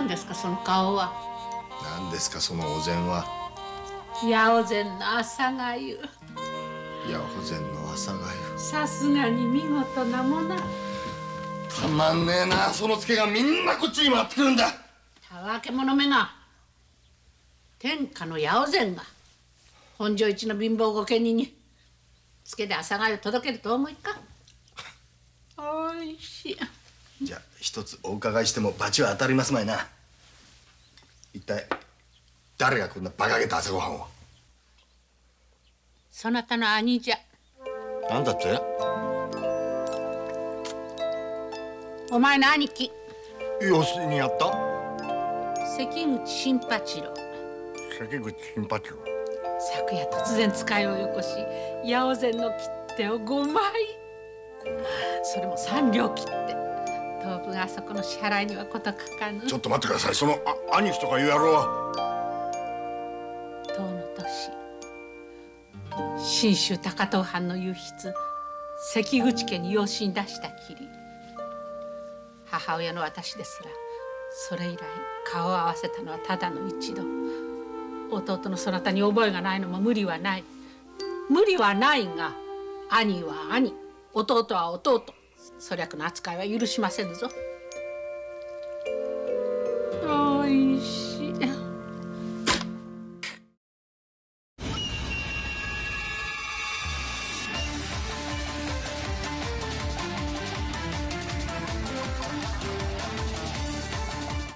何ですかその顔は？何ですかそのお膳は？八百膳の朝がゆ八百膳の朝がゆさすがに見事なもの。たまんねえなそのツケがみんなこっちに回ってくるんだ。たわけ者めが天下の八百膳が。本所一の貧乏御家人につけで朝がゆ届けると思いかおいしいじゃあ一つお伺いしても罰は当たりますまいな。一体誰がこんな馬鹿げた朝ごはんを？そなたの兄じゃ。なんだって？お前の兄貴。養子にやった？関口新八郎。関口新八郎？昨夜突然使いをよこし八百膳の切手を5枚。それも3両切って当分あそこの支払いには事欠かぬ。ちょっと待ってください。そのあ兄貴とかいう野郎は。当の年信州高遠藩の右筆関口家に養子に出したきり。母親の私ですらそれ以来顔を合わせたのはただの一度。弟のそなたに覚えがないのも無理はない。無理はないが兄は兄。弟は弟粗略な扱いは許しませぬぞ。おいしい。